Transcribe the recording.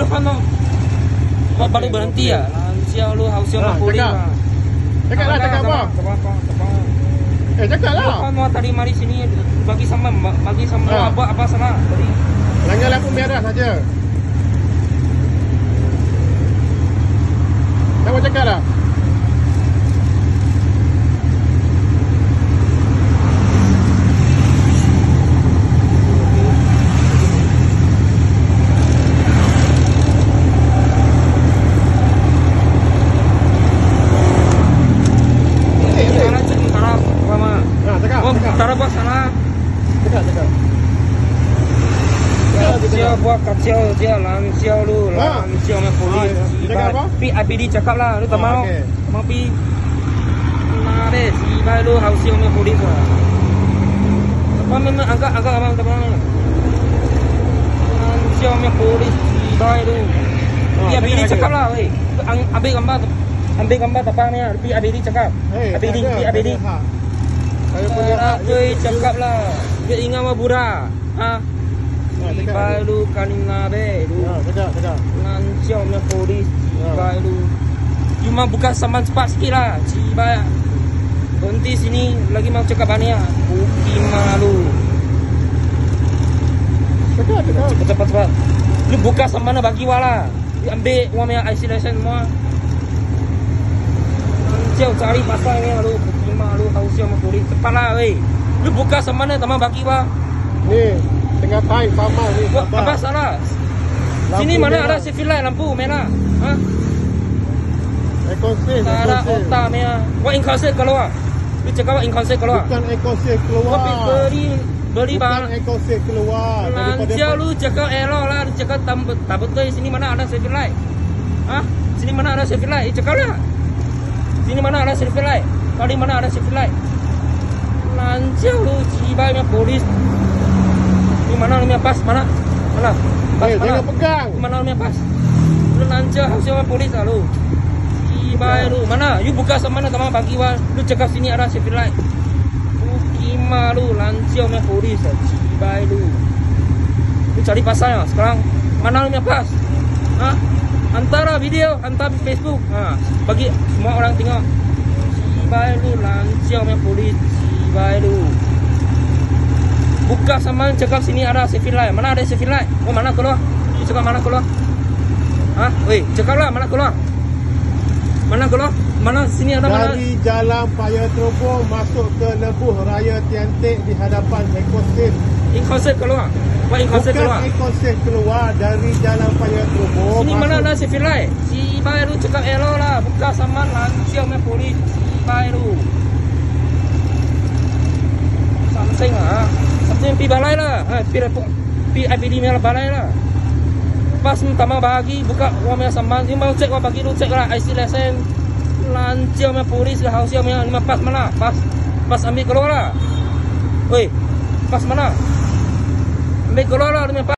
lu kan mau mau baru berhenti ya lansia lu hausnya Ah, mau pulih cakap. lah Cakap lah, cakap apa? Eh, cakap lah. kan mau tadi mari sini bagi sama bagi sama Ah. apa apa sana tadi Langgar lampu merah saja. Tak mau cakap dah? sana sementara lama Ha, cakap. cakap. sementara buat sana Cakap, cakap. Kacau buat kacau dia lansia lu Ah. lansia punya polis Ah, dia cakap apa? pi IPD cakap lah lu tak Ah, mau mau pi nah deh si bai lu hausnya punya polis lah apa memang angkat angkat abang tak mau lansia punya polis si bai lu Ah, pi IPD cakap cakap lah weh Ang- ambil gambar ambil gambar tapangnya pi IPD cakap Eh, IPD tak ada, pi IPD hak. Saya punya hak. cuy cakap lah. Dia ingat mah budak Ha? Ha, Si cakap. bai lu kanina be Ha, cakap, cakap. Lancau punya polis Ya. bai lu Cuma bukan saman cepat sikit lah Si bai Berhenti sini Lagi mau cakap banyak. Buki malu. Cakap, cakap. Cepat cepat cepat. Lu buka sama mana bagi wala ambil Orang punya isolation semua. Lancau cari pasal ni lu Buki malu Hausia sama polis Cepat lah weh Lu buka sama mana Teman bagi wala Ni, tengah time paman ni. Sabar. apa salah? Lampu Sini mana merah. ada civil light lampu merah? Ha? Ekor safe, Tak ada otak merah. What inconsent keluar? Lu cakap what inconsent keluar? Bukan ekor safe Kau keluar. pergi beli beli Bukan barang. ekor safe keluar. Lancar lu cakap error lah. Lu cakap tak, tak betul. Sini mana ada civil light? Ha? Sini mana ada civil light? Eh, cakap lah. Sini mana ada civil light? Kali mana ada civil light? Lancar lu cibai punya polis. Ni mana lu punya pas? Mana? Mana? Pas Eh, mana? pegang. Mana lu punya pas? Lu lancar orang polis lah lu. Cibai lu. Mana? You buka sama mana teman bagi wal. Lu cakap sini ada civil light. Lu kima lu lancar punya polis lah. Cibai lu. Lu cari pasal ya sekarang. Mana lu punya pas? Ha? Antara video, hantar di Facebook. Ha, bagi semua orang tengok. Cibai lu lancar punya polis. Cibai lu. Buka sama cakap sini ada civil light. Mana ada civil light? Oh mana keluar? Cakap mana keluar? Ha? Weh, cakaplah mana keluar? Mana keluar? Mana sini ada mana? Dari jalan Paya Terobong masuk ke Lebuh Raya Tiantik di hadapan Safe. Inconsent keluar. Bukan keluar? Ekor Safe keluar dari jalan Paya Terobong. Sini mana ada civil light? Si sama lancar punya polis. Si baru. Something lah. Something pi balai lah. Ha. Pi IPD punya balai lah. Pas pertama bagi buka orang punya samban. Dia mau cek orang bagi lu cek lah IC lesen. Lancar punya polis lah. Hausia punya lima pas mana? Pas. Pas ambil keluar lah. Weh. Pas mana? Ambil keluar lah. Pas.